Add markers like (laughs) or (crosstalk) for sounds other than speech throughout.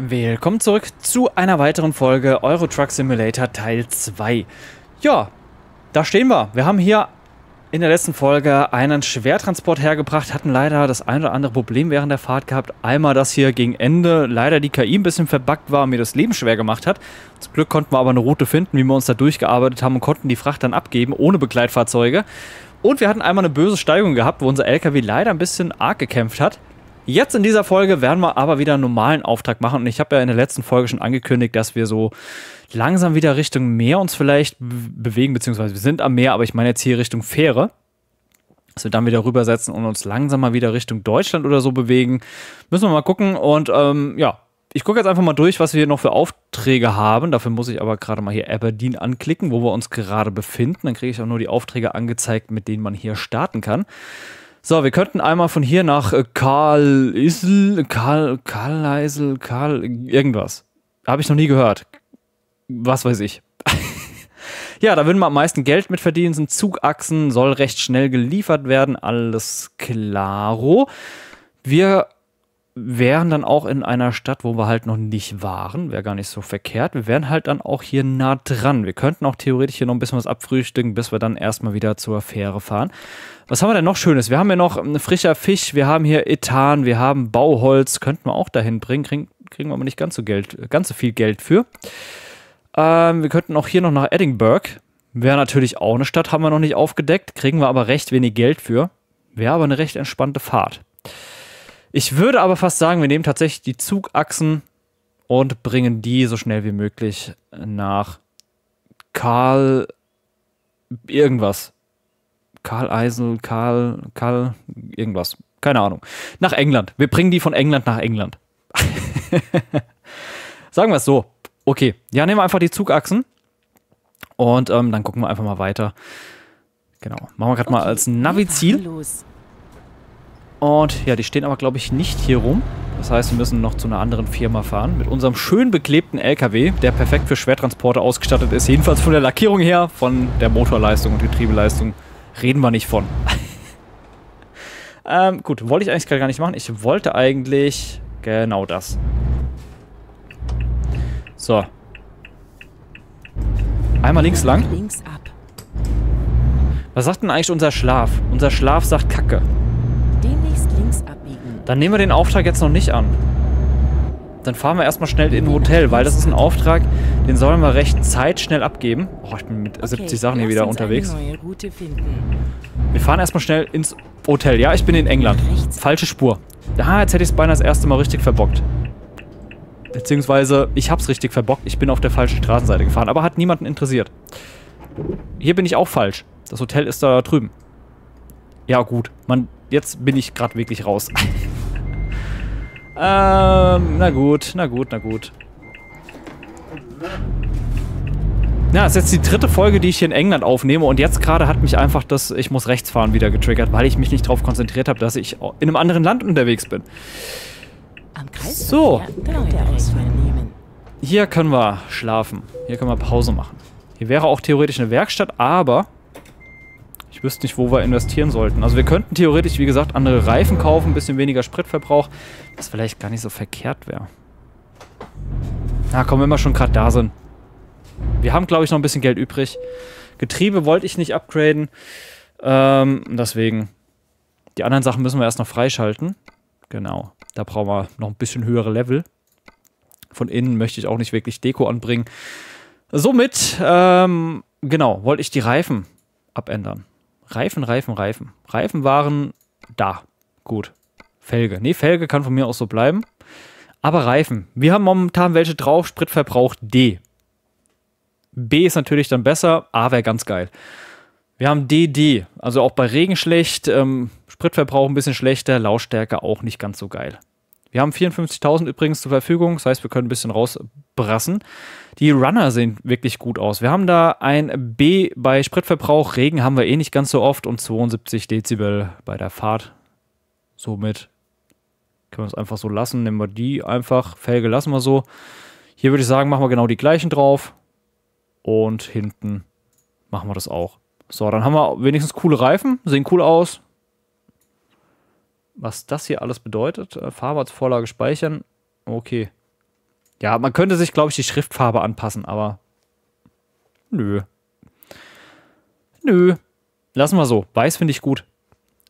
Willkommen zurück zu einer weiteren Folge Euro Truck Simulator Teil 2. Ja, da stehen wir. Wir haben hier in der letzten Folge einen Schwertransport hergebracht, hatten leider das ein oder andere Problem während der Fahrt gehabt. Einmal, dass hier gegen Ende leider die KI ein bisschen verbuggt war und mir das Leben schwer gemacht hat. Zum Glück konnten wir aber eine Route finden, wie wir uns da durchgearbeitet haben und konnten die Fracht dann abgeben, ohne Begleitfahrzeuge. Und wir hatten einmal eine böse Steigung gehabt, wo unser LKW leider ein bisschen arg gekämpft hat. Jetzt in dieser Folge werden wir aber wieder einen normalen Auftrag machen. Und ich habe ja in der letzten Folge schon angekündigt, dass wir so langsam wieder Richtung Meer uns vielleicht bewegen, beziehungsweise wir sind am Meer, aber ich meine jetzt hier Richtung Fähre. Dass wir dann wieder rübersetzen und uns langsam mal wieder Richtung Deutschland oder so bewegen. Müssen wir mal gucken. Und ähm, ja, ich gucke jetzt einfach mal durch, was wir hier noch für Aufträge haben. Dafür muss ich aber gerade mal hier Aberdeen anklicken, wo wir uns gerade befinden. Dann kriege ich auch nur die Aufträge angezeigt, mit denen man hier starten kann. So, wir könnten einmal von hier nach äh, Karl Isel, Karl, Karl Eisel, Karl, irgendwas. Habe ich noch nie gehört. Was weiß ich. (laughs) ja, da würden wir am meisten Geld mit verdienen, sind Zugachsen, soll recht schnell geliefert werden, alles klaro. Wir wären dann auch in einer Stadt, wo wir halt noch nicht waren, wäre gar nicht so verkehrt. Wir wären halt dann auch hier nah dran. Wir könnten auch theoretisch hier noch ein bisschen was abfrühstücken, bis wir dann erstmal wieder zur Fähre fahren. Was haben wir denn noch Schönes? Wir haben hier noch frischer Fisch, wir haben hier Ethan, wir haben Bauholz, könnten wir auch dahin bringen, kriegen, kriegen wir aber nicht ganz so, Geld, ganz so viel Geld für. Ähm, wir könnten auch hier noch nach Edinburgh. Wäre natürlich auch eine Stadt, haben wir noch nicht aufgedeckt, kriegen wir aber recht wenig Geld für. Wäre aber eine recht entspannte Fahrt. Ich würde aber fast sagen, wir nehmen tatsächlich die Zugachsen und bringen die so schnell wie möglich nach Karl irgendwas. Karl Eisel, Karl, Karl, irgendwas. Keine Ahnung. Nach England. Wir bringen die von England nach England. (laughs) Sagen wir es so. Okay. Ja, nehmen wir einfach die Zugachsen. Und ähm, dann gucken wir einfach mal weiter. Genau. Machen wir gerade okay. mal als Navi-Ziel. Und ja, die stehen aber, glaube ich, nicht hier rum. Das heißt, wir müssen noch zu einer anderen Firma fahren. Mit unserem schön beklebten LKW, der perfekt für Schwertransporte ausgestattet ist. Jedenfalls von der Lackierung her, von der Motorleistung und Getriebeleistung reden wir nicht von. (laughs) ähm, gut, wollte ich eigentlich gar nicht machen. Ich wollte eigentlich genau das. So. Einmal links lang. Links ab. Was sagt denn eigentlich unser Schlaf? Unser Schlaf sagt Kacke. Links abbiegen. Dann nehmen wir den Auftrag jetzt noch nicht an. Dann fahren wir erstmal schnell in ein Hotel, weil das ist ein Auftrag, den sollen wir recht zeitschnell abgeben. Oh, ich bin mit okay, 70 Sachen hier wieder unterwegs. Wir fahren erstmal schnell ins Hotel. Ja, ich bin in England. Falsche Spur. Ah, jetzt hätte ich es beinahe das erste Mal richtig verbockt. Beziehungsweise, ich hab's richtig verbockt. Ich bin auf der falschen Straßenseite gefahren. Aber hat niemanden interessiert. Hier bin ich auch falsch. Das Hotel ist da drüben. Ja, gut. Man, jetzt bin ich gerade wirklich raus. (laughs) ähm, na gut, na gut, na gut. Ja, das ist jetzt die dritte Folge, die ich hier in England aufnehme und jetzt gerade hat mich einfach das Ich muss rechts fahren wieder getriggert, weil ich mich nicht darauf konzentriert habe, dass ich in einem anderen Land unterwegs bin. So. Hier können wir schlafen. Hier können wir Pause machen. Hier wäre auch theoretisch eine Werkstatt, aber ich wüsste nicht, wo wir investieren sollten. Also wir könnten theoretisch, wie gesagt, andere Reifen kaufen, ein bisschen weniger Spritverbrauch, was vielleicht gar nicht so verkehrt wäre. Na komm, wenn wir schon gerade da sind. Wir haben, glaube ich, noch ein bisschen Geld übrig. Getriebe wollte ich nicht upgraden. Ähm, deswegen. Die anderen Sachen müssen wir erst noch freischalten. Genau. Da brauchen wir noch ein bisschen höhere Level. Von innen möchte ich auch nicht wirklich Deko anbringen. Somit, ähm, genau, wollte ich die Reifen abändern. Reifen, Reifen, Reifen. Reifen waren da. Gut. Felge. Nee, Felge kann von mir aus so bleiben. Aber Reifen. Wir haben momentan welche drauf. Spritverbrauch D. B ist natürlich dann besser, A wäre ganz geil. Wir haben DD, also auch bei Regen schlecht, ähm, Spritverbrauch ein bisschen schlechter, Lautstärke auch nicht ganz so geil. Wir haben 54.000 übrigens zur Verfügung, das heißt, wir können ein bisschen rausbrassen. Die Runner sehen wirklich gut aus. Wir haben da ein B bei Spritverbrauch, Regen haben wir eh nicht ganz so oft und 72 Dezibel bei der Fahrt. Somit können wir es einfach so lassen. Nehmen wir die einfach, Felge lassen wir so. Hier würde ich sagen, machen wir genau die gleichen drauf. Und hinten machen wir das auch. So, dann haben wir wenigstens coole Reifen, sehen cool aus. Was das hier alles bedeutet, äh, Farbe als Vorlage speichern, okay. Ja, man könnte sich, glaube ich, die Schriftfarbe anpassen, aber nö. Nö. Lassen wir so. Weiß finde ich gut.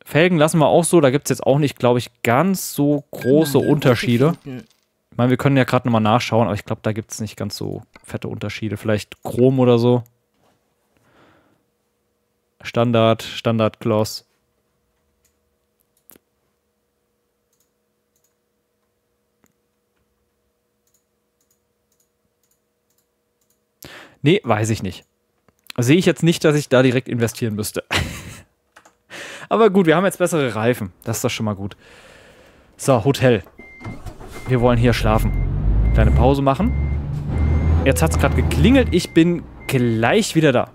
Felgen lassen wir auch so. Da gibt es jetzt auch nicht, glaube ich, ganz so große Unterschiede. Ich meine, wir können ja gerade nochmal nachschauen, aber ich glaube, da gibt es nicht ganz so fette Unterschiede. Vielleicht Chrom oder so. Standard, Standard Gloss. Nee, weiß ich nicht. Sehe ich jetzt nicht, dass ich da direkt investieren müsste. (laughs) Aber gut, wir haben jetzt bessere Reifen. Das ist doch schon mal gut. So, Hotel. Wir wollen hier schlafen. Kleine Pause machen. Jetzt hat es gerade geklingelt. Ich bin gleich wieder da.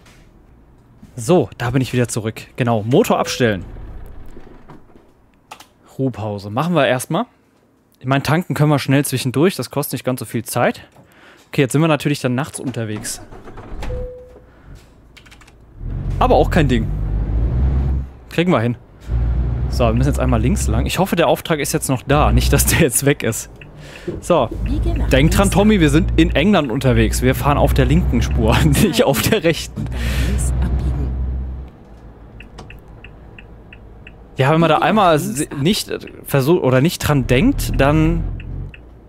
So, da bin ich wieder zurück. Genau, Motor abstellen. Ruhepause. Machen wir erstmal. Ich meine, tanken können wir schnell zwischendurch. Das kostet nicht ganz so viel Zeit. Okay, jetzt sind wir natürlich dann nachts unterwegs. Aber auch kein Ding. Kriegen wir hin. So, wir müssen jetzt einmal links lang. Ich hoffe, der Auftrag ist jetzt noch da. Nicht, dass der jetzt weg ist. So. Denk dran, Tommy, wir sind in England unterwegs. Wir fahren auf der linken Spur, (laughs) nicht auf der rechten. Ja, wenn man da einmal nicht versucht oder nicht dran denkt, dann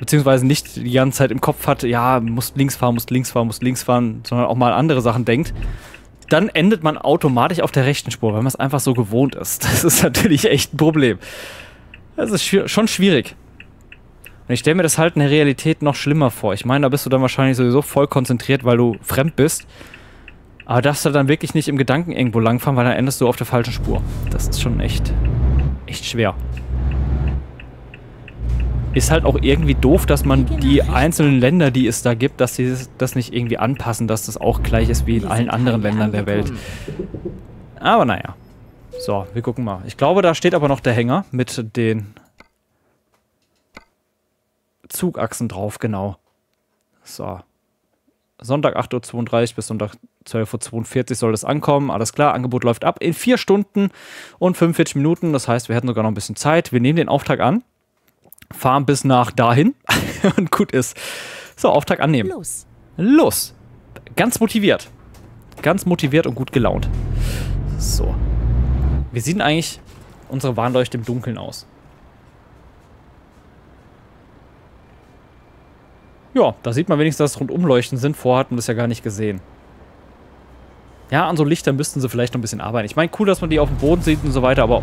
beziehungsweise nicht die ganze Zeit im Kopf hat, ja, muss links fahren, muss links fahren, muss links fahren, sondern auch mal andere Sachen denkt, dann endet man automatisch auf der rechten Spur, weil man es einfach so gewohnt ist. (laughs) Das ist natürlich echt ein Problem. Das ist schon schwierig. Und ich stelle mir das halt in der Realität noch schlimmer vor. Ich meine, da bist du dann wahrscheinlich sowieso voll konzentriert, weil du fremd bist. Aber darfst du dann wirklich nicht im Gedanken irgendwo langfahren, weil dann endest du auf der falschen Spur. Das ist schon echt, echt schwer. Ist halt auch irgendwie doof, dass man die einzelnen Länder, die es da gibt, dass sie das nicht irgendwie anpassen, dass das auch gleich ist wie in allen anderen Ländern der Welt. Aber naja. So, wir gucken mal. Ich glaube, da steht aber noch der Hänger mit den Zugachsen drauf, genau. So. Sonntag 8.32 Uhr bis Sonntag 12.42 Uhr soll das ankommen. Alles klar, Angebot läuft ab in 4 Stunden und 45 Minuten. Das heißt, wir hätten sogar noch ein bisschen Zeit. Wir nehmen den Auftrag an fahren bis nach dahin (laughs) und gut ist. So, Auftrag annehmen. Los. Los. Ganz motiviert. Ganz motiviert und gut gelaunt. So. Wie sieht eigentlich unsere Warnleuchte im Dunkeln aus? Ja, da sieht man wenigstens, dass Rundumleuchten sind. Vorher hatten wir das ja gar nicht gesehen. Ja, an so Lichtern müssten sie vielleicht noch ein bisschen arbeiten. Ich meine, cool, dass man die auf dem Boden sieht und so weiter, aber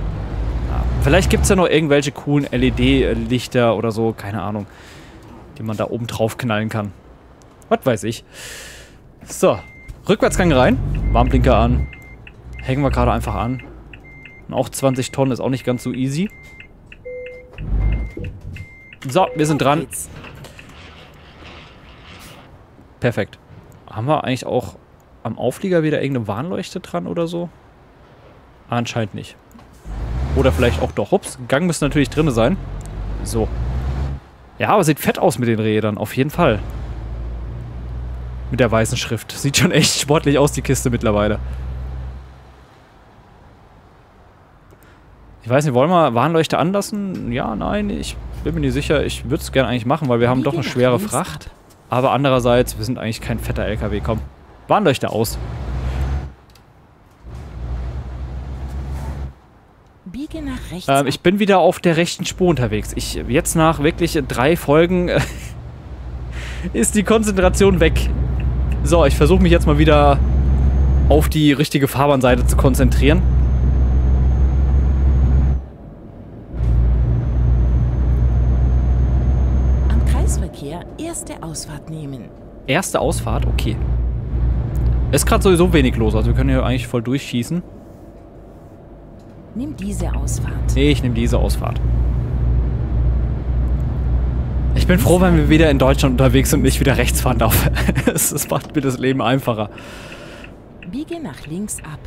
Vielleicht gibt es ja noch irgendwelche coolen LED-Lichter oder so, keine Ahnung, die man da oben drauf knallen kann. Was weiß ich. So, Rückwärtsgang rein, Warnblinker an, hängen wir gerade einfach an. Und auch 20 Tonnen ist auch nicht ganz so easy. So, wir sind dran. Perfekt. Haben wir eigentlich auch am Auflieger wieder irgendeine Warnleuchte dran oder so? Anscheinend nicht. Oder vielleicht auch doch. Ups, Gang müsste natürlich drin sein. So. Ja, aber sieht fett aus mit den Rädern. Auf jeden Fall. Mit der weißen Schrift. Sieht schon echt sportlich aus, die Kiste mittlerweile. Ich weiß nicht, wollen wir Warnleuchte anlassen? Ja, nein, ich bin mir nicht sicher. Ich würde es gerne eigentlich machen, weil wir haben doch eine schwere Fracht. Aber andererseits, wir sind eigentlich kein fetter LKW. Komm, Warnleuchte aus. Biege nach rechts. Ähm, ich bin wieder auf der rechten Spur unterwegs. Ich jetzt nach wirklich drei Folgen äh, (laughs) ist die Konzentration weg. So, ich versuche mich jetzt mal wieder auf die richtige Fahrbahnseite zu konzentrieren. Am Kreisverkehr erste Ausfahrt nehmen. Erste Ausfahrt? Okay. Ist gerade sowieso wenig los, also wir können hier eigentlich voll durchschießen. Nimm diese Ausfahrt. Nee, ich nehme diese Ausfahrt. Ich bin froh, wenn wir wieder in Deutschland unterwegs sind und nicht wieder rechts fahren darf. das (laughs) macht mir das Leben einfacher. Biege nach links ab.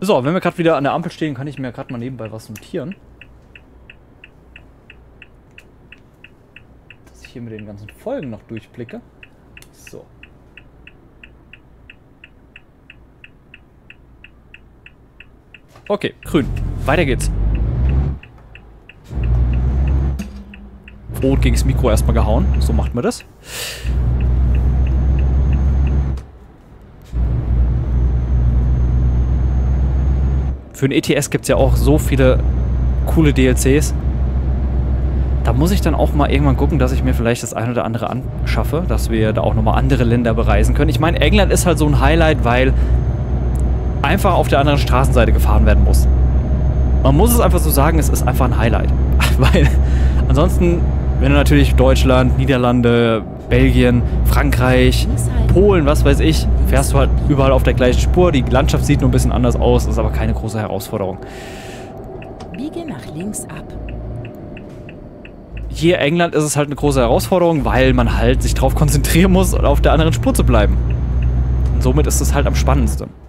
So, wenn wir gerade wieder an der Ampel stehen, kann ich mir gerade mal nebenbei was notieren. Dass ich hier mit den ganzen Folgen noch durchblicke. So. Okay, grün. Weiter geht's. tot gegen das Mikro erstmal gehauen. So macht man das. Für den ETS gibt es ja auch so viele coole DLCs. Da muss ich dann auch mal irgendwann gucken, dass ich mir vielleicht das ein oder andere anschaffe, dass wir da auch nochmal andere Länder bereisen können. Ich meine, England ist halt so ein Highlight, weil einfach auf der anderen Straßenseite gefahren werden muss. Man muss es einfach so sagen, es ist einfach ein Highlight. (laughs) Weil ansonsten, wenn du natürlich Deutschland, Niederlande, Belgien, Frankreich, Polen, was weiß ich, fährst du halt überall auf der gleichen Spur. Die Landschaft sieht nur ein bisschen anders aus, ist aber keine große Herausforderung. Biege nach links ab. Hier in England ist es halt eine große Herausforderung, weil man halt sich darauf konzentrieren muss, auf der anderen Spur zu bleiben. Und somit ist es halt am spannendsten.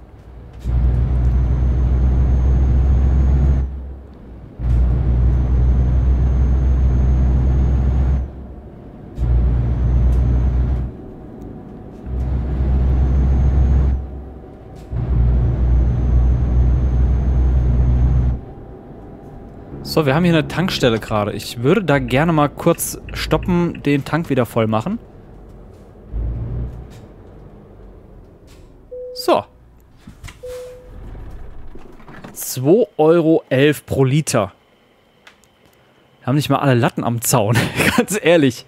So, wir haben hier eine Tankstelle gerade. Ich würde da gerne mal kurz stoppen, den Tank wieder voll machen. So. 2,11 Euro pro Liter. Wir haben nicht mal alle Latten am Zaun. (laughs) Ganz ehrlich.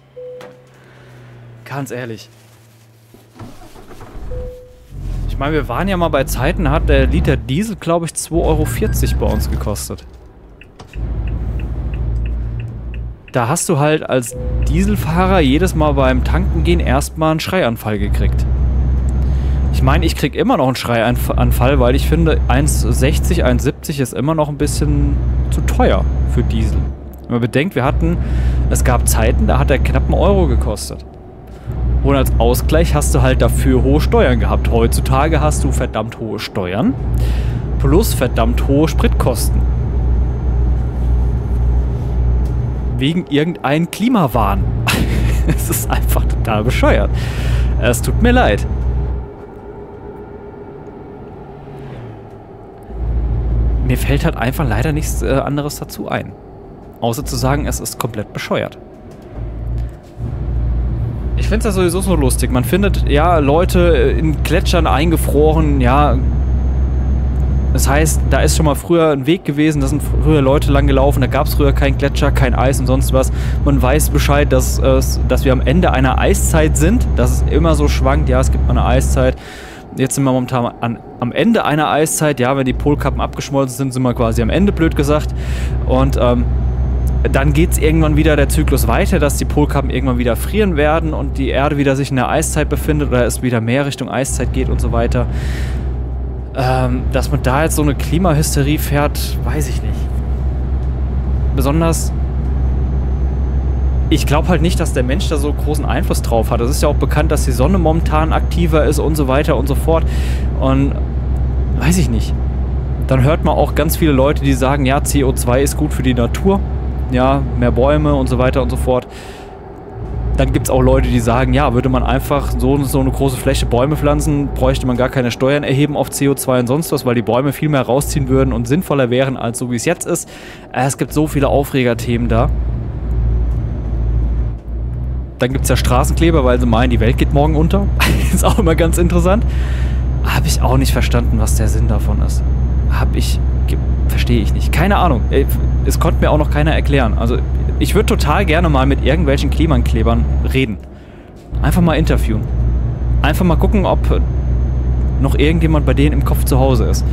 Ganz ehrlich. Ich meine, wir waren ja mal bei Zeiten, hat der Liter Diesel, glaube ich, 2,40 Euro bei uns gekostet. Da hast du halt als Dieselfahrer jedes Mal beim Tanken gehen erstmal einen Schreianfall gekriegt. Ich meine, ich krieg immer noch einen Schreianfall, weil ich finde, 1,60, 1,70 ist immer noch ein bisschen zu teuer für Diesel. Wenn man bedenkt, wir hatten, es gab Zeiten, da hat er knapp einen Euro gekostet. Und als Ausgleich hast du halt dafür hohe Steuern gehabt. Heutzutage hast du verdammt hohe Steuern plus verdammt hohe Spritkosten wegen irgendeinem Klimawahn. (laughs) es ist einfach total bescheuert. Es tut mir leid. Mir fällt halt einfach leider nichts äh, anderes dazu ein. Außer zu sagen, es ist komplett bescheuert. Ich finde es ja sowieso so lustig. Man findet, ja, Leute in Gletschern eingefroren, ja, das heißt, da ist schon mal früher ein Weg gewesen, da sind früher Leute lang gelaufen, da gab es früher kein Gletscher, kein Eis und sonst was. Man weiß Bescheid, dass, äh, dass wir am Ende einer Eiszeit sind, dass es immer so schwankt, ja, es gibt mal eine Eiszeit. Jetzt sind wir momentan an, am Ende einer Eiszeit, ja, wenn die Polkappen abgeschmolzen sind, sind wir quasi am Ende, blöd gesagt. Und ähm, dann geht es irgendwann wieder der Zyklus weiter, dass die Polkappen irgendwann wieder frieren werden und die Erde wieder sich in der Eiszeit befindet oder es wieder mehr Richtung Eiszeit geht und so weiter. Ähm, dass man da jetzt so eine Klimahysterie fährt, weiß ich nicht. Besonders, ich glaube halt nicht, dass der Mensch da so großen Einfluss drauf hat. Es ist ja auch bekannt, dass die Sonne momentan aktiver ist und so weiter und so fort. Und weiß ich nicht. Dann hört man auch ganz viele Leute, die sagen, ja, CO2 ist gut für die Natur. Ja, mehr Bäume und so weiter und so fort. Dann gibt es auch Leute, die sagen, ja, würde man einfach so, so eine große Fläche Bäume pflanzen, bräuchte man gar keine Steuern erheben auf CO2 und sonst was, weil die Bäume viel mehr rausziehen würden und sinnvoller wären, als so wie es jetzt ist. Äh, es gibt so viele Aufregerthemen da. Dann gibt es ja Straßenkleber, weil sie meinen, die Welt geht morgen unter. (laughs) ist auch immer ganz interessant. Habe ich auch nicht verstanden, was der Sinn davon ist. Habe ich... Verstehe ich nicht. Keine Ahnung. Äh, es konnte mir auch noch keiner erklären. Also ich würde total gerne mal mit irgendwelchen Klimaklebern reden. Einfach mal interviewen. Einfach mal gucken, ob noch irgendjemand bei denen im Kopf zu Hause ist.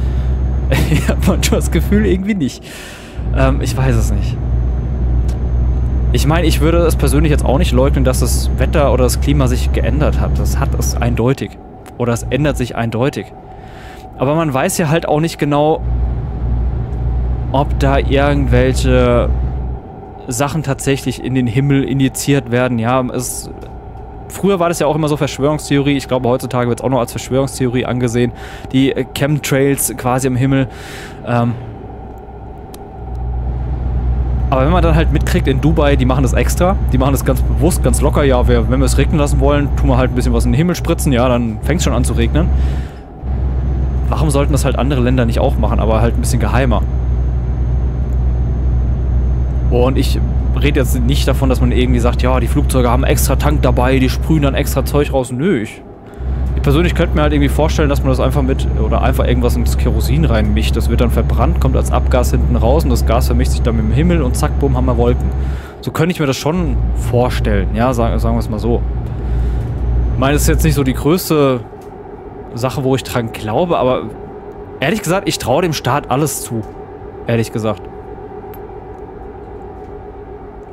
(laughs) ich habe manchmal das Gefühl, irgendwie nicht. Ähm, ich weiß es nicht. Ich meine, ich würde es persönlich jetzt auch nicht leugnen, dass das Wetter oder das Klima sich geändert hat. Das hat es eindeutig. Oder es ändert sich eindeutig. Aber man weiß ja halt auch nicht genau, ob da irgendwelche Sachen tatsächlich in den Himmel injiziert werden. Ja, es, früher war das ja auch immer so Verschwörungstheorie. Ich glaube, heutzutage wird es auch noch als Verschwörungstheorie angesehen. Die äh, Chemtrails quasi im Himmel. Ähm, aber wenn man dann halt mitkriegt in Dubai, die machen das extra, die machen das ganz bewusst, ganz locker, ja, wenn wir es regnen lassen wollen, tun wir halt ein bisschen was in den Himmel spritzen, ja, dann fängt es schon an zu regnen. Warum sollten das halt andere Länder nicht auch machen, aber halt ein bisschen geheimer? Und ich rede jetzt nicht davon, dass man irgendwie sagt, ja, die Flugzeuge haben extra Tank dabei, die sprühen dann extra Zeug raus. Nö, ich, ich persönlich könnte mir halt irgendwie vorstellen, dass man das einfach mit, oder einfach irgendwas ins Kerosin reinmischt. Das wird dann verbrannt, kommt als Abgas hinten raus und das Gas vermischt sich dann mit dem Himmel und zack, bumm, haben wir Wolken. So könnte ich mir das schon vorstellen, ja, sagen, sagen wir es mal so. Ich meine, das ist jetzt nicht so die größte Sache, wo ich dran glaube, aber ehrlich gesagt, ich traue dem Staat alles zu. Ehrlich gesagt.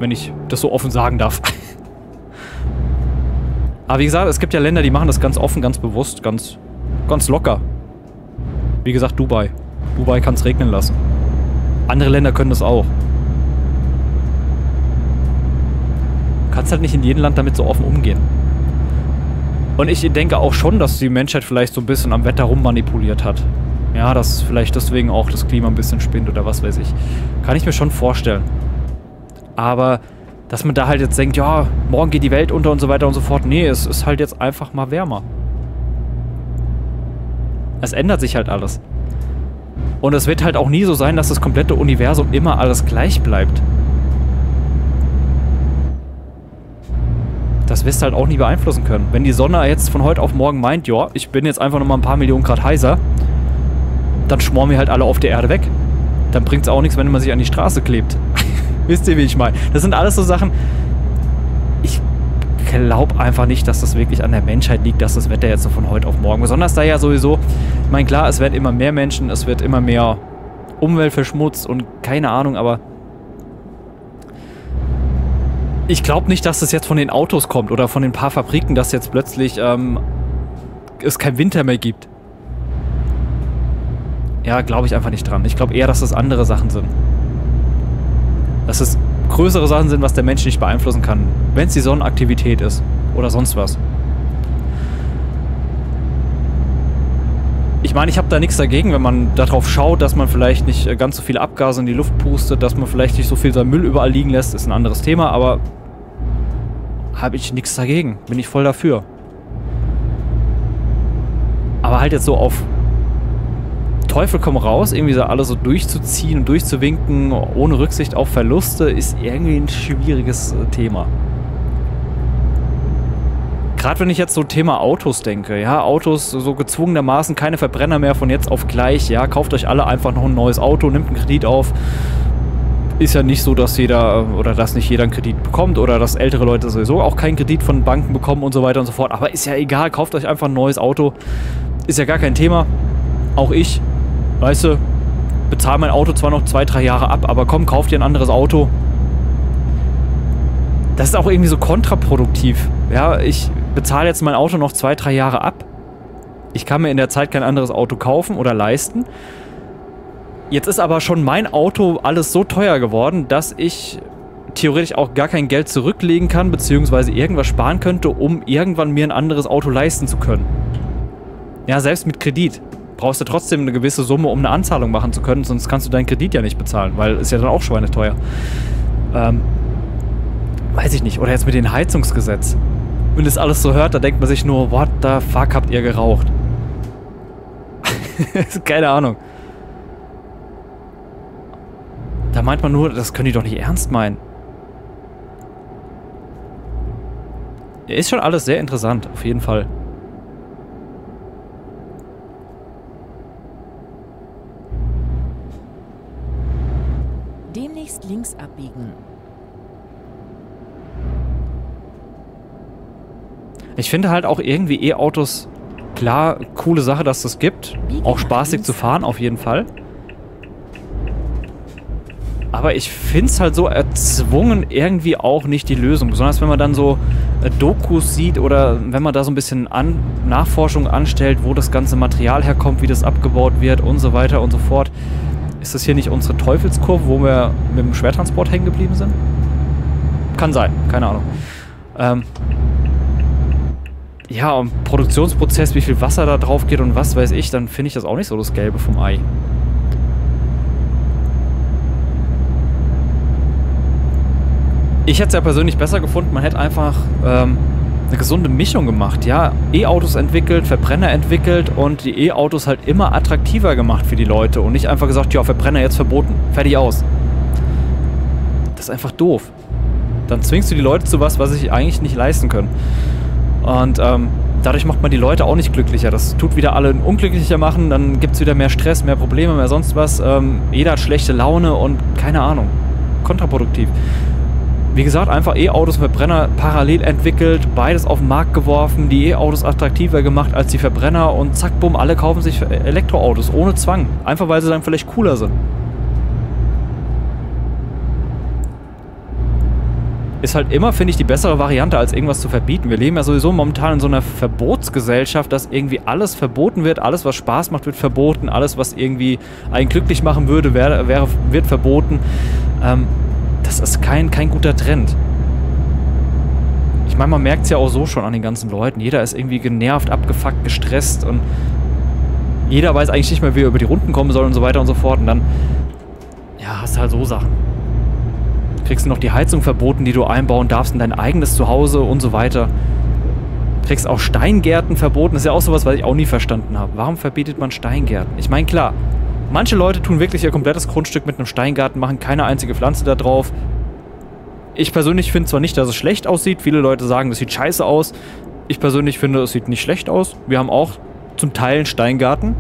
Wenn ich das so offen sagen darf. aber wie gesagt, es gibt ja Länder, die machen das ganz offen, ganz bewusst, ganz, ganz locker. Wie gesagt, Dubai. Dubai kann es regnen lassen. Andere Länder können das auch. Du kannst halt nicht in jedem Land damit so offen umgehen. Und ich denke auch schon, dass die Menschheit vielleicht so ein bisschen am Wetter rummanipuliert hat. Ja, dass vielleicht deswegen auch das Klima ein bisschen spinnt oder was weiß ich. Kann ich mir schon vorstellen. Aber, dass man da halt jetzt denkt, ja, morgen geht die Welt unter und so weiter und so fort. Nee, es ist halt jetzt einfach mal wärmer. Es ändert sich halt alles. Und es wird halt auch nie so sein, dass das komplette Universum immer alles gleich bleibt. das wirst du halt auch nie beeinflussen können. Wenn die Sonne jetzt von heute auf morgen meint, ja, ich bin jetzt einfach nochmal ein paar Millionen Grad heißer, dann schmoren wir halt alle auf der Erde weg. Dann bringt es auch nichts, wenn man sich an die Straße klebt. Wisst ihr, wie ich meine? Das sind alles so Sachen. Ich glaube einfach nicht, dass das wirklich an der Menschheit liegt, dass das Wetter jetzt so von heute auf morgen. Besonders da ja sowieso, ich meine, klar, es werden immer mehr Menschen, es wird immer mehr Umwelt verschmutzt und keine Ahnung, aber ich glaube nicht, dass das jetzt von den Autos kommt oder von den paar Fabriken, dass jetzt plötzlich ähm, es kein Winter mehr gibt. Ja, glaube ich einfach nicht dran. Ich glaube eher, dass das andere Sachen sind. Dass es größere Sachen sind, was der Mensch nicht beeinflussen kann. Wenn es die Sonnenaktivität ist oder sonst was. Ich meine, ich habe da nichts dagegen, wenn man darauf schaut, dass man vielleicht nicht äh, ganz so viele Abgase in die Luft pustet, dass man vielleicht nicht so viel sein Müll überall liegen lässt, ist ein anderes Thema, aber habe ich nichts dagegen. Bin ich voll dafür. Aber halt jetzt so auf Teufel komm raus, irgendwie so alles so durchzuziehen und durchzuwinken, ohne Rücksicht auf Verluste, ist irgendwie ein schwieriges äh, Thema. Gerade wenn ich jetzt so Thema Autos denke, ja, Autos so gezwungenermaßen keine Verbrenner mehr von jetzt auf gleich, ja, kauft euch alle einfach noch ein neues Auto, nimmt einen Kredit auf. Ist ja nicht so, dass jeder oder dass nicht jeder einen Kredit bekommt oder dass ältere Leute sowieso auch keinen Kredit von Banken bekommen und so weiter und so fort. Aber ist ja egal, kauft euch einfach ein neues Auto. Ist ja gar kein Thema. Auch ich, weißt du, bezahle mein Auto zwar noch zwei, drei Jahre ab, aber komm, kauft dir ein anderes Auto. Das ist auch irgendwie so kontraproduktiv. Ja, ich bezahle jetzt mein Auto noch zwei, drei Jahre ab. Ich kann mir in der Zeit kein anderes Auto kaufen oder leisten. Jetzt ist aber schon mein Auto alles so teuer geworden, dass ich theoretisch auch gar kein Geld zurücklegen kann, beziehungsweise irgendwas sparen könnte, um irgendwann mir ein anderes Auto leisten zu können. Ja, selbst mit Kredit brauchst du trotzdem eine gewisse Summe, um eine Anzahlung machen zu können, sonst kannst du deinen Kredit ja nicht bezahlen, weil ist ja dann auch schweineteuer. Ähm, weiß ich nicht. Oder jetzt mit dem Heizungsgesetz und das alles so hört, da denkt man sich nur, what the fuck habt ihr geraucht? (laughs) Keine Ahnung. Da meint man nur, das können die doch nicht ernst meinen. Ist schon alles sehr interessant, auf jeden Fall. Demnächst links abbiegen. Ich finde halt auch irgendwie E-Autos, klar, coole Sache, dass das gibt. Auch spaßig zu fahren, auf jeden Fall. Aber ich finde es halt so erzwungen irgendwie auch nicht die Lösung. Besonders wenn man dann so äh, Dokus sieht oder wenn man da so ein bisschen an Nachforschung anstellt, wo das ganze Material herkommt, wie das abgebaut wird und so weiter und so fort. Ist das hier nicht unsere Teufelskurve, wo wir mit dem Schwertransport hängen geblieben sind? Kann sein, keine Ahnung. Ähm, ja, und Produktionsprozess, wie viel Wasser da drauf geht und was weiß ich, dann finde ich das auch nicht so das Gelbe vom Ei. Ich hätte es ja persönlich besser gefunden, man hätte einfach ähm, eine gesunde Mischung gemacht, ja. E-Autos entwickelt, Verbrenner entwickelt und die E-Autos halt immer attraktiver gemacht für die Leute und nicht einfach gesagt, ja, Verbrenner jetzt verboten, fertig aus. Das ist einfach doof. Dann zwingst du die Leute zu was, was sie sich eigentlich nicht leisten können. Und ähm, dadurch macht man die Leute auch nicht glücklicher. Das tut wieder alle unglücklicher machen, dann gibt es wieder mehr Stress, mehr Probleme, mehr sonst was. Ähm, jeder hat schlechte Laune und keine Ahnung. Kontraproduktiv. Wie gesagt, einfach E-Autos und Verbrenner parallel entwickelt, beides auf den Markt geworfen, die E-Autos attraktiver gemacht als die Verbrenner und zack, bumm, alle kaufen sich Elektroautos ohne Zwang. Einfach weil sie dann vielleicht cooler sind. ist halt immer, finde ich, die bessere Variante, als irgendwas zu verbieten. Wir leben ja sowieso momentan in so einer Verbotsgesellschaft, dass irgendwie alles verboten wird, alles, was Spaß macht, wird verboten, alles, was irgendwie einen glücklich machen würde, wäre, wäre wird verboten. Ähm, das ist kein, kein guter Trend. Ich meine, man merkt es ja auch so schon an den ganzen Leuten. Jeder ist irgendwie genervt, abgefuckt, gestresst und jeder weiß eigentlich nicht mehr, wie er über die Runden kommen soll und so weiter und so fort. Und dann, ja, hast halt so Sachen kriegst du noch die Heizung verboten, die du einbauen darfst in dein eigenes Zuhause und so weiter. Kriegst auch Steingärten verboten. Das ist ja auch sowas, was ich auch nie verstanden habe. Warum verbietet man Steingärten? Ich meine, klar, manche Leute tun wirklich ihr komplettes Grundstück mit einem Steingarten, machen keine einzige Pflanze da drauf. Ich persönlich finde zwar nicht, dass es schlecht aussieht. Viele Leute sagen, das sieht scheiße aus. Ich persönlich finde, es sieht nicht schlecht aus. Wir haben auch zum Teil einen Steingarten.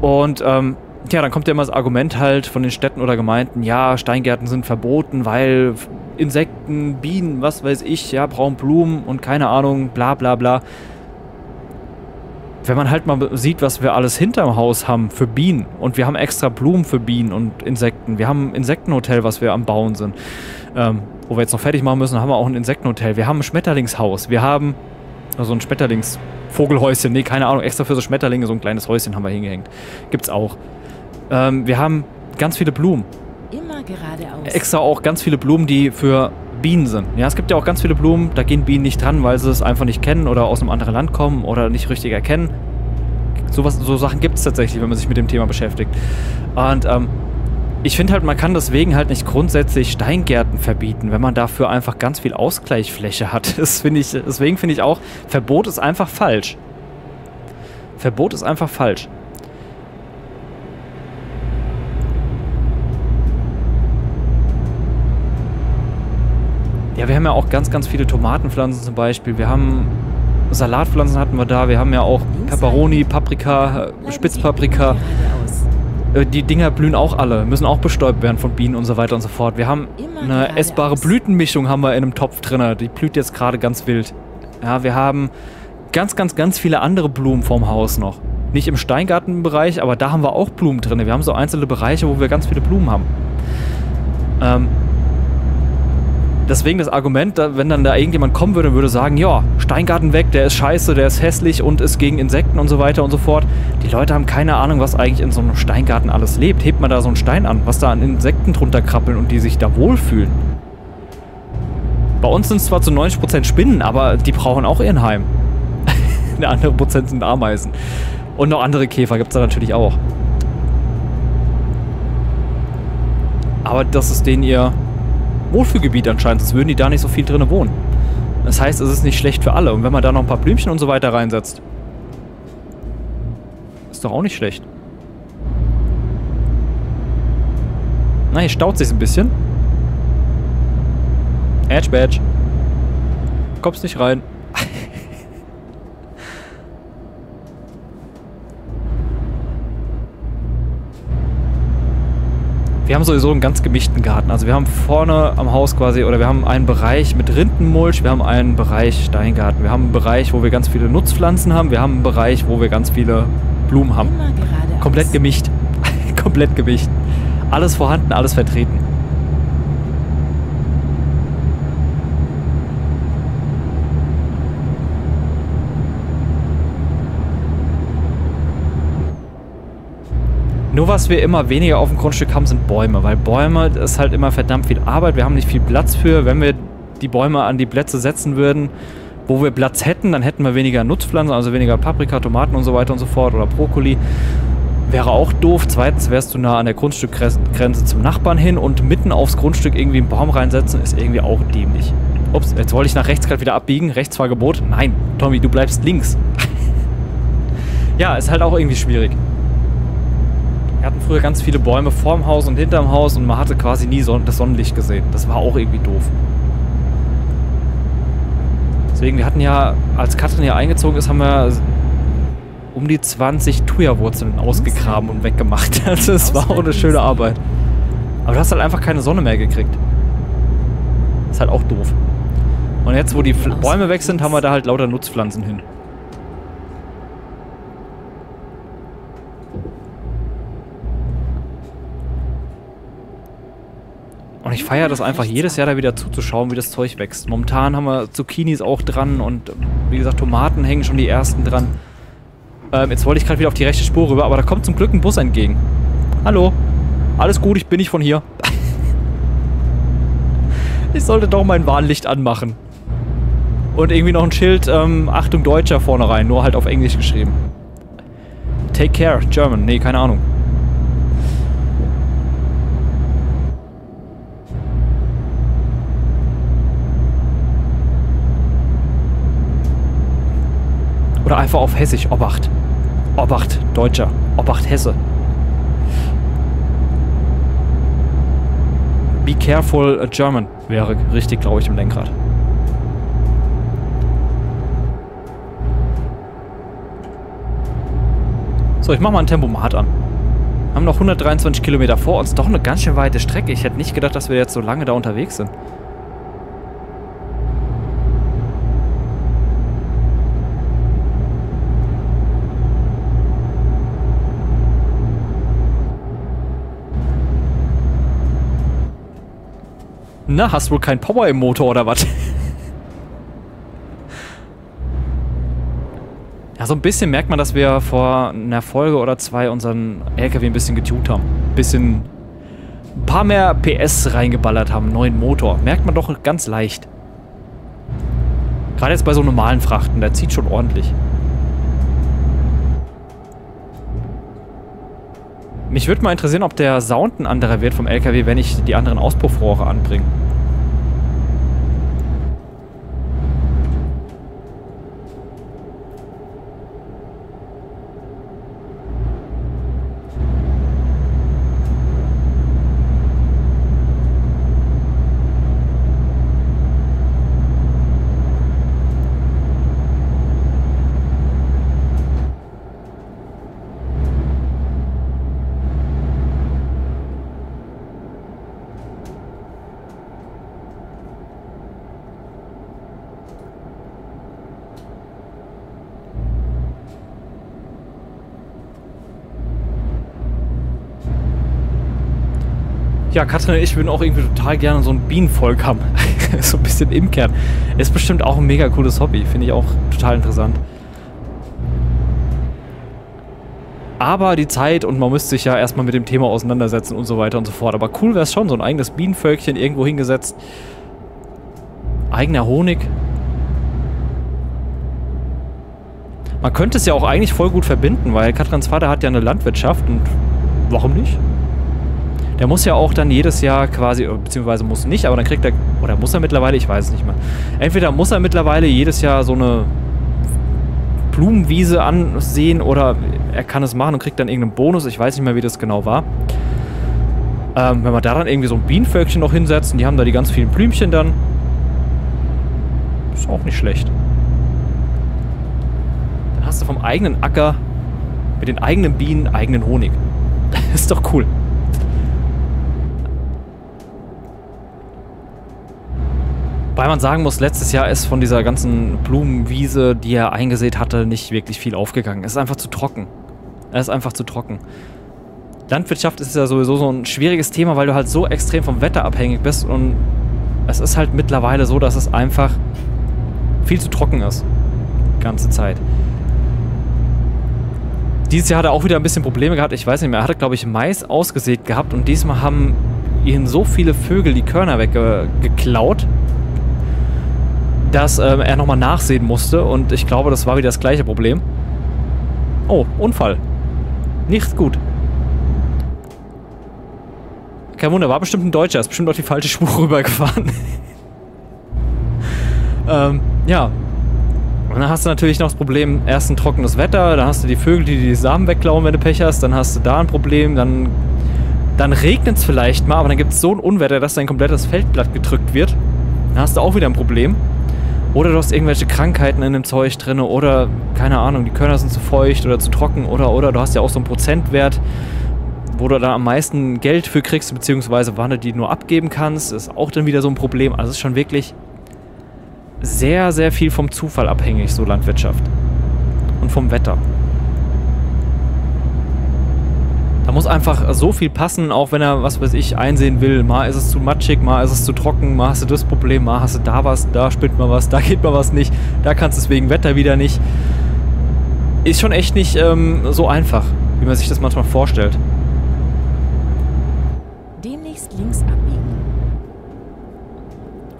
Und ähm, Tja, dann kommt ja immer das Argument halt von den Städten oder Gemeinden, ja, Steingärten sind verboten, weil Insekten, Bienen, was weiß ich, ja, brauchen Blumen und keine Ahnung, bla bla bla. Wenn man halt mal sieht, was wir alles hinterm Haus haben für Bienen und wir haben extra Blumen für Bienen und Insekten. Wir haben ein Insektenhotel, was wir am Bauen sind. Ähm, wo wir jetzt noch fertig machen müssen, haben wir auch ein Insektenhotel. Wir haben ein Schmetterlingshaus. Wir haben also ein Schmetterlingsvogelhäuschen. Nee, keine Ahnung, extra für so Schmetterlinge, so ein kleines Häuschen haben wir hingehängt. Gibt's auch. Ähm, wir haben ganz viele Blumen. Immer geradeaus. Extra auch ganz viele Blumen, die für Bienen sind. Ja, es gibt ja auch ganz viele Blumen, da gehen Bienen nicht dran, weil sie es einfach nicht kennen oder aus einem anderen Land kommen oder nicht richtig erkennen. So, was, so Sachen gibt es tatsächlich, wenn man sich mit dem Thema beschäftigt. Und ähm, ich finde halt, man kann deswegen halt nicht grundsätzlich Steingärten verbieten, wenn man dafür einfach ganz viel Ausgleichsfläche hat. (laughs) Das find ich, deswegen finde ich auch, Verbot ist einfach falsch. Verbot ist einfach falsch. Ja, wir haben ja auch ganz, ganz viele Tomatenpflanzen zum Beispiel. Wir haben Salatpflanzen hatten wir da. Wir haben ja auch Peperoni, Paprika, Spitzpaprika. Äh, die Dinger blühen auch alle, müssen auch bestäubt werden von Bienen und so weiter und so fort. Wir haben eine essbare Blütenmischung haben wir in einem Topf drin. Die blüht jetzt gerade ganz wild. Ja, wir haben ganz, ganz, ganz viele andere Blumen vorm Haus noch. Nicht im Steingartenbereich, aber da haben wir auch Blumen drin. Wir haben so einzelne Bereiche, wo wir ganz viele Blumen haben. Ähm, deswegen das Argument, wenn dann da irgendjemand kommen würde und würde sagen, ja, Steingarten weg, der ist scheiße, der ist hässlich und ist gegen Insekten und so weiter und so fort. Die Leute haben keine Ahnung, was eigentlich in so einem Steingarten alles lebt. Hebt man da so einen Stein an, was da an Insekten drunter krabbeln und die sich da wohlfühlen. Bei uns sind es zwar zu 90% Spinnen, aber die brauchen auch ihren Heim. (laughs) Eine andere Prozent sind Ameisen. Und noch andere Käfer gibt es da natürlich auch. Aber das ist denen ihr Wohlfühlgebiet anscheinend, sonst würden die da nicht so viel drin wohnen. Das heißt, es ist nicht schlecht für alle. Und wenn man da noch ein paar Blümchen und so weiter reinsetzt, ist doch auch nicht schlecht. Na, hier staut sich ein bisschen. Edge Badge. Kommst nicht rein. Wir haben sowieso einen ganz gemischten Garten. Also wir haben vorne am Haus quasi, oder wir haben einen Bereich mit Rindenmulch, wir haben einen Bereich Steingarten, wir haben einen Bereich, wo wir ganz viele Nutzpflanzen haben, wir haben einen Bereich, wo wir ganz viele Blumen haben. Komplett gemischt. (laughs) Komplett gemischt. Alles vorhanden, alles vertreten. Nur was wir immer weniger auf dem Grundstück haben, sind Bäume, weil Bäume ist halt immer verdammt viel Arbeit. Wir haben nicht viel Platz für. Wenn wir die Bäume an die Plätze setzen würden, wo wir Platz hätten, dann hätten wir weniger Nutzpflanzen, also weniger Paprika, Tomaten und so weiter und so fort oder Brokkoli. Wäre auch doof. Zweitens wärst du nah an der Grundstückgrenze zum Nachbarn hin und mitten aufs Grundstück irgendwie einen Baum reinsetzen, ist irgendwie auch dämlich. Ups, jetzt wollte ich nach rechts gerade wieder abbiegen. Rechts war Gebot. Nein, Tommy, du bleibst links. (laughs) ja, ist halt auch irgendwie schwierig. Wir hatten früher ganz viele Bäume vorm Haus und hinterm Haus und man hatte quasi nie Son das Sonnenlicht gesehen. Das war auch irgendwie doof. Deswegen, wir hatten ja, als Katrin hier eingezogen ist, haben wir um die 20 Thuja-Wurzeln ausgegraben und weggemacht. (laughs) Also es war auch eine schöne Arbeit. Aber du hast halt einfach keine Sonne mehr gekriegt. Ist halt auch doof. Und jetzt, wo die Bäume weg sind, haben wir da halt lauter Nutzpflanzen hin. Und ich feiere das einfach jedes Jahr da wieder zuzuschauen, wie das Zeug wächst. Momentan haben wir Zucchinis auch dran und wie gesagt, Tomaten hängen schon die ersten dran. Ähm, jetzt wollte ich gerade wieder auf die rechte Spur rüber, aber da kommt zum Glück ein Bus entgegen. Hallo? Alles gut, ich bin nicht von hier. (laughs) ich sollte doch mein Warnlicht anmachen. Und irgendwie noch ein Schild, ähm, Achtung Deutscher vorne rein, nur halt auf Englisch geschrieben. Take care, German. Nee, keine Ahnung. Oder einfach auf Hessisch, Obacht. Obacht, Deutscher. Obacht, Hesse. Be careful, German wäre richtig, glaube ich, im Lenkrad. So, ich mache mal ein Tempomat an. Wir haben noch 123 Kilometer vor uns. Doch eine ganz schön weite Strecke. Ich hätte nicht gedacht, dass wir jetzt so lange da unterwegs sind. Na, hast wohl kein Power im Motor oder was? ja, so ein bisschen merkt man, dass wir vor einer Folge oder zwei unseren LKW ein bisschen getuned haben. Ein bisschen... Ein paar mehr PS reingeballert haben, neuen Motor. Merkt man doch ganz leicht. Gerade jetzt bei so normalen Frachten, der zieht schon ordentlich. Mich würde mal interessieren, ob der Sound ein anderer wird vom LKW, wenn ich die anderen Auspuffrohre anbringe. Ja, Katrin und ich würden auch irgendwie total gerne so ein Bienenvolk haben. (laughs) so ein bisschen Imkern. Ist bestimmt auch ein mega cooles Hobby. Finde ich auch total interessant. Aber die Zeit und man müsste sich ja erstmal mit dem Thema auseinandersetzen und so weiter und so fort. Aber cool wäre es schon, so ein eigenes Bienenvölkchen irgendwo hingesetzt. Eigener Honig. Man könnte es ja auch eigentlich voll gut verbinden, weil Katrins Vater hat ja eine Landwirtschaft und warum nicht? Der muss ja auch dann jedes Jahr quasi, beziehungsweise muss nicht, aber dann kriegt er, oder muss er mittlerweile, ich weiß es nicht mehr. Entweder muss er mittlerweile jedes Jahr so eine Blumenwiese ansehen oder er kann es machen und kriegt dann irgendeinen Bonus. Ich weiß nicht mehr, wie das genau war. Ähm, wenn wir da dann irgendwie so ein Bienenvölkchen noch hinsetzen, die haben da die ganz vielen Blümchen dann. Ist auch nicht schlecht. Dann hast du vom eigenen Acker mit den eigenen Bienen eigenen Honig. (laughs) ist doch cool. Weil man sagen muss, letztes Jahr ist von dieser ganzen Blumenwiese, die er eingesät hatte, nicht wirklich viel aufgegangen. Es ist einfach zu trocken. Es ist einfach zu trocken. Landwirtschaft ist ja sowieso so ein schwieriges Thema, weil du halt so extrem vom Wetter abhängig bist und es ist halt mittlerweile so, dass es einfach viel zu trocken ist. Die ganze Zeit. Dieses Jahr hat er auch wieder ein bisschen Probleme gehabt. Ich weiß nicht mehr, er hatte, glaube ich, Mais ausgesät gehabt und diesmal haben ihn so viele Vögel die Körner weggeklaut, dass ähm, er nochmal nachsehen musste und ich glaube, das war wieder das gleiche Problem. Oh, Unfall. Nicht gut. Kein Wunder, war bestimmt ein Deutscher, ist bestimmt auf die falsche Spur (laughs) rübergefahren. ähm, ja. Und dann hast du natürlich noch das Problem, erst ein trockenes Wetter, dann hast du die Vögel, die die Samen wegklauen, wenn du Pech hast, dann hast du da ein Problem, dann, dann regnet es vielleicht mal, aber dann gibt es so ein Unwetter, dass dein komplettes Feldblatt gedrückt wird. Dann hast du auch wieder ein Problem. Oder du hast irgendwelche Krankheiten in dem Zeug drin oder, keine Ahnung, die Körner sind zu feucht oder zu trocken oder, oder du hast ja auch so einen Prozentwert, wo du da am meisten Geld für kriegst, beziehungsweise wann du die nur abgeben kannst, ist auch dann wieder so ein Problem. Also es ist schon wirklich sehr, sehr viel vom Zufall abhängig, so Landwirtschaft. Und vom Wetter. Da muss einfach so viel passen, auch wenn er, was weiß ich, einsehen will. Mal ist es zu matschig, mal ist es zu trocken, mal hast du das Problem, mal hast du da was, da spinnt mal was, (laughs) da geht mal was nicht, da kannst du es wegen Wetter wieder nicht. Ist schon echt nicht ähm, so einfach, wie man sich das manchmal vorstellt. Demnächst links abbiegen.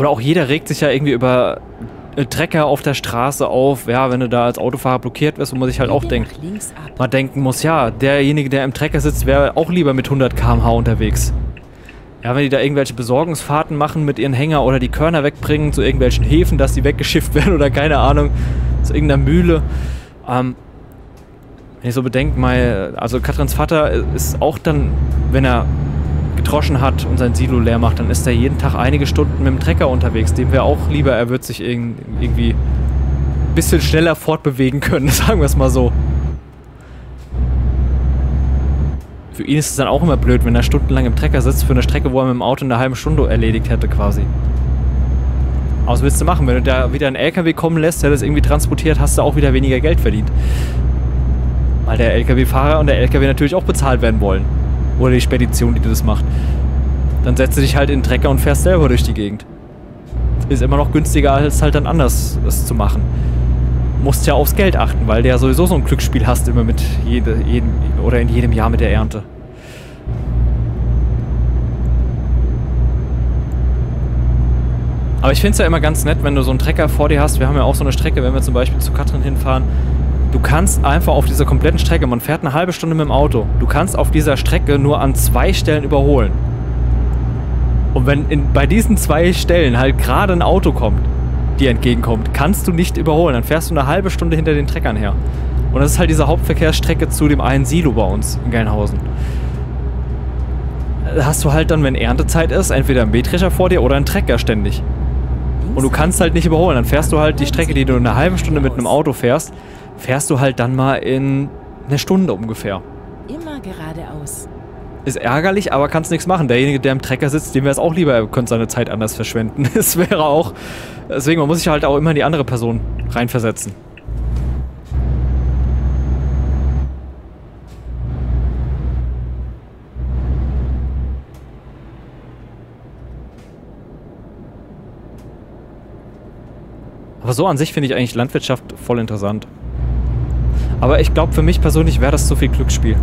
Oder auch jeder regt sich ja irgendwie über Trecker auf der Straße auf, ja, wenn du da als Autofahrer blockiert wirst, wo man sich halt auch denkt, man denken muss, ja, derjenige, der im Trecker sitzt, wäre auch lieber mit 100 km/h unterwegs. Ja, wenn die da irgendwelche Besorgungsfahrten machen mit ihren Hänger oder die Körner wegbringen zu irgendwelchen Häfen, dass die weggeschifft (laughs) werden oder keine Ahnung, zu irgendeiner Mühle. Ähm, wenn ich so bedenke, mal, also Katrins Vater ist auch dann, wenn er gedroschen hat und sein Silo leer macht, dann ist er jeden Tag einige Stunden mit dem Trecker unterwegs. Dem wäre auch lieber, er wird sich irgendwie ein bisschen schneller fortbewegen können, (laughs) sagen wir es mal so. Für ihn ist es dann auch immer blöd, wenn er stundenlang im Trecker sitzt für eine Strecke, wo er mit dem Auto in einer halben Stunde erledigt hätte quasi. Aber was willst du machen? Wenn du da wieder einen LKW kommen lässt, der das irgendwie transportiert, hast du auch wieder weniger Geld verdient. Weil der LKW-Fahrer und der LKW natürlich auch bezahlt werden wollen. Oder die Spedition, die das macht. Dann setzt du dich halt in den Trecker und fährst selber durch die Gegend. Ist immer noch günstiger, als halt dann anders es zu machen. Musst ja aufs Geld achten, weil du ja sowieso so ein Glücksspiel hast, immer mit jede, jedem oder in jedem Jahr mit der Ernte. Aber ich finde es ja immer ganz nett, wenn du so einen Trecker vor dir hast. Wir haben ja auch so eine Strecke, wenn wir zum Beispiel zu Katrin hinfahren, Du kannst einfach auf dieser kompletten Strecke, man fährt eine halbe Stunde mit dem Auto, du kannst auf dieser Strecke nur an zwei Stellen überholen. Und wenn in, bei diesen zwei Stellen halt gerade ein Auto kommt, dir entgegenkommt, kannst du nicht überholen. Dann fährst du eine halbe Stunde hinter den Treckern her. Und das ist halt diese Hauptverkehrsstrecke zu dem einen Silo bei uns in Gelnhausen. Da hast du halt dann, wenn Erntezeit ist, entweder einen Mähdrescher vor dir oder einen Trecker ständig. Und du kannst halt nicht überholen. Dann fährst du halt die Strecke, die du eine halbe Stunde mit einem Auto fährst, fährst du halt dann mal in eine Stunde ungefähr. Immer geradeaus. Ist ärgerlich, aber kannst nichts machen. Derjenige, der im Trecker sitzt, dem wäre es auch lieber, er könnte seine Zeit anders verschwenden. (laughs) Es wäre auch. Deswegen, man muss sich halt auch immer in die andere Person reinversetzen. Aber so an sich finde ich eigentlich Landwirtschaft voll interessant. Aber ich glaube, für mich persönlich wäre das zu viel Glücksspiel.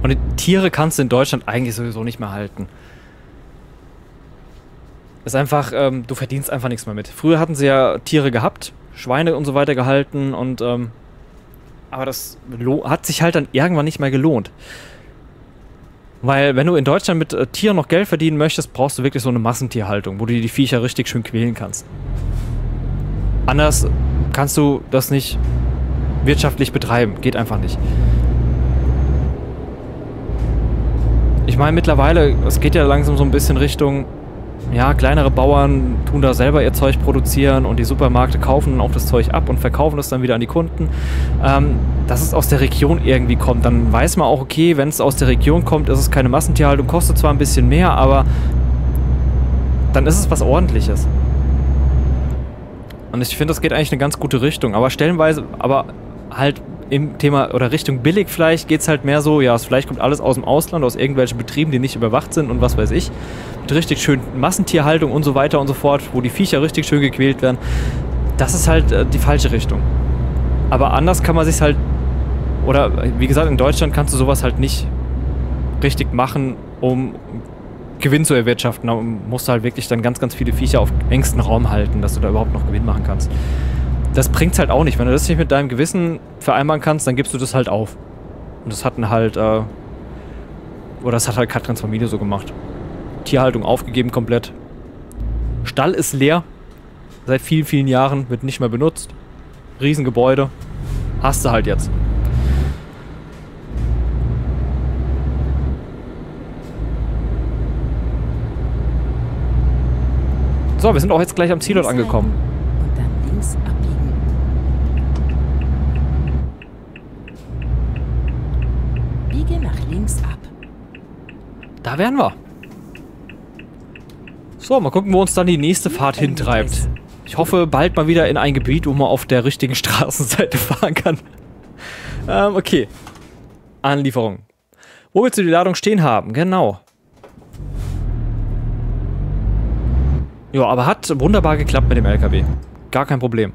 Und Tiere kannst du in Deutschland eigentlich sowieso nicht mehr halten ist einfach, ähm, du verdienst einfach nichts mehr mit. Früher hatten sie ja Tiere gehabt, Schweine und so weiter gehalten und ähm, aber das hat sich halt dann irgendwann nicht mehr gelohnt. Weil wenn du in Deutschland mit äh, Tieren noch Geld verdienen möchtest, brauchst du wirklich so eine Massentierhaltung, wo du die Viecher richtig schön quälen kannst. Anders kannst du das nicht wirtschaftlich betreiben. Geht einfach nicht. Ich meine, mittlerweile, es geht ja langsam so ein bisschen Richtung, ja, kleinere Bauern tun da selber ihr Zeug produzieren und die Supermärkte kaufen auch das Zeug ab und verkaufen es dann wieder an die Kunden. Ähm, dass es aus der Region irgendwie kommt, dann weiß man auch, okay, wenn es aus der Region kommt, ist es keine Massentierhaltung, kostet zwar ein bisschen mehr, aber dann ist es was ordentliches. Und ich finde, das geht eigentlich eine ganz gute Richtung. Aber stellenweise, aber halt im Thema oder Richtung Billigfleisch geht es halt mehr so, ja, das Fleisch kommt alles aus dem Ausland, aus irgendwelchen Betrieben, die nicht überwacht sind und was weiß ich. Mit richtig schön Massentierhaltung und so weiter und so fort, wo die Viecher richtig schön gequält werden. Das ist halt äh, die falsche Richtung. Aber anders kann man sich halt, oder wie gesagt, in Deutschland kannst du sowas halt nicht richtig machen, um Gewinn zu erwirtschaften. Da musst du halt wirklich dann ganz, ganz viele Viecher auf engstem Raum halten, dass du da überhaupt noch Gewinn machen kannst. Das bringt's halt auch nicht. Wenn du das nicht mit deinem Gewissen vereinbaren kannst, dann gibst du das halt auf. Und das hatten halt, äh, oder das hat halt Katrins Familie so gemacht. Tierhaltung aufgegeben komplett. Stall ist leer. Seit vielen, vielen Jahren wird nicht mehr benutzt. Riesengebäude. Hast du halt jetzt. So, wir sind auch jetzt gleich am Zielort angekommen. Und dann links abbiegen. Biege nach links ab. Da wären wir. So, mal gucken, wo uns dann die nächste Fahrt hintreibt. Ich hoffe, bald mal wieder in ein Gebiet, wo man auf der richtigen (laughs) Straßenseite fahren kann. ähm, okay. Anlieferung. Wo willst du die Ladung stehen haben? Genau. Ja, aber hat wunderbar geklappt mit dem LKW. Gar kein Problem.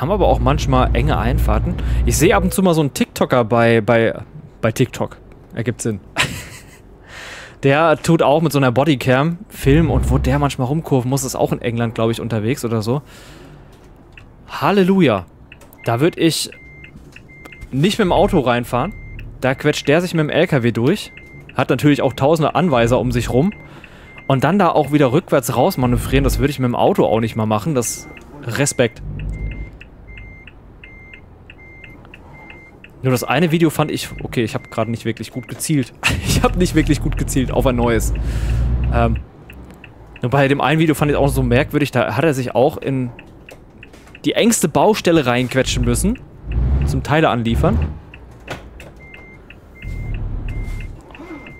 Haben aber auch manchmal enge Einfahrten. Ich sehe ab und zu mal so einen TikToker bei, bei, bei TikTok. Ergibt Sinn. (laughs) der tut auch mit so einer Bodycam Film und wo der manchmal rumkurven muss, ist auch in England, glaube ich, unterwegs oder so. Halleluja. Da würde ich nicht mit dem Auto reinfahren. Da quetscht der sich mit dem LKW durch. Hat natürlich auch tausende Anweiser um sich rum. Und dann da auch wieder rückwärts raus manövrieren, das würde ich mit dem Auto auch nicht mal machen. Das Respekt. Nur das eine Video fand ich, okay, ich habe gerade nicht wirklich gut gezielt. (laughs) ich habe nicht wirklich gut gezielt auf ein neues. Ähm, nur bei dem einen Video fand ich auch so merkwürdig, da hat er sich auch in die engste Baustelle reinquetschen müssen. Zum Teile anliefern.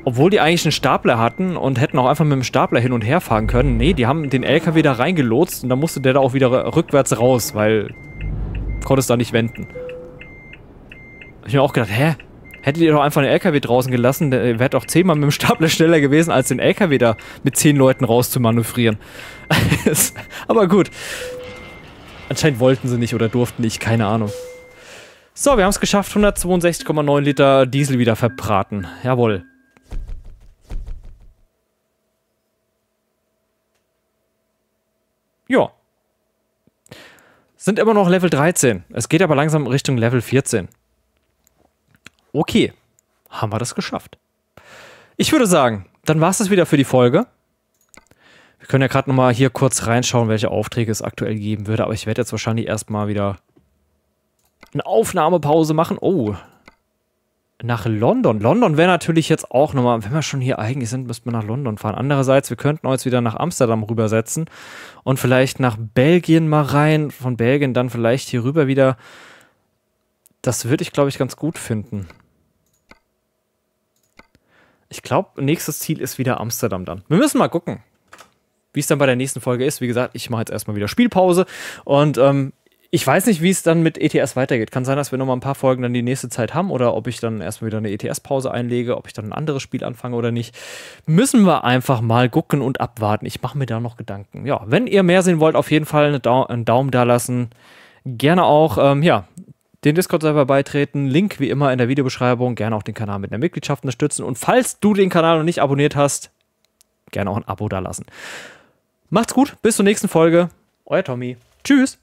Obwohl die eigentlich einen Stapler hatten und hätten auch einfach mit dem Stapler hin und her fahren können. Nee, die haben den LKW da reingelotst und dann musste der da auch wieder rückwärts raus, weil konntest da nicht wenden. Ich mir auch gedacht, hä? Hättet ihr doch einfach den LKW draußen gelassen, der wäre doch zehnmal mit dem Stapler (laughs) schneller gewesen, als den LKW da mit zehn Leuten rauszumanövrieren. (laughs) Aber gut. Anscheinend wollten sie nicht oder durften nicht, keine Ahnung. So, wir haben es geschafft, 162,9 Liter Diesel wieder verbraten. Jawohl. Ja. Sind immer noch Level 13. Es geht aber langsam Richtung Level 14. Okay, haben wir das geschafft. Ich würde sagen, dann war es das wieder für die Folge. Wir können ja gerade nochmal hier kurz reinschauen, welche Aufträge es aktuell geben würde, aber ich werde jetzt wahrscheinlich erstmal wieder eine Aufnahmepause machen. Oh, nach London. London wäre natürlich jetzt auch nochmal, wenn wir schon hier eigentlich sind, müssten wir nach London fahren. Andererseits, wir könnten uns wieder nach Amsterdam rübersetzen und vielleicht nach Belgien mal rein. Von Belgien dann vielleicht hier rüber wieder. Das würde ich, glaube ich, ganz gut finden. Ich glaube, nächstes Ziel ist wieder Amsterdam dann. Wir müssen mal gucken, wie es dann bei der nächsten Folge ist. Wie gesagt, ich mache jetzt erstmal wieder Spielpause und ähm, ich weiß nicht, wie es dann mit ETS weitergeht. Kann sein, dass wir nochmal ein paar Folgen dann die nächste Zeit haben oder ob ich dann erstmal wieder eine ETS-Pause einlege, ob ich dann ein anderes Spiel anfange oder nicht. Müssen wir einfach mal gucken und abwarten. Ich mache mir da noch Gedanken. Ja, wenn ihr mehr sehen wollt, auf jeden Fall einen Daumen da lassen. Gerne auch, ähm, ja, den Discord-Server beitreten. Link wie immer in der Videobeschreibung. Gerne auch den Kanal mit einer Mitgliedschaft unterstützen. Und falls du den Kanal noch nicht abonniert hast, gerne auch ein Abo da lassen. Macht's gut, bis zur nächsten Folge. Euer Tommy. Tschüss.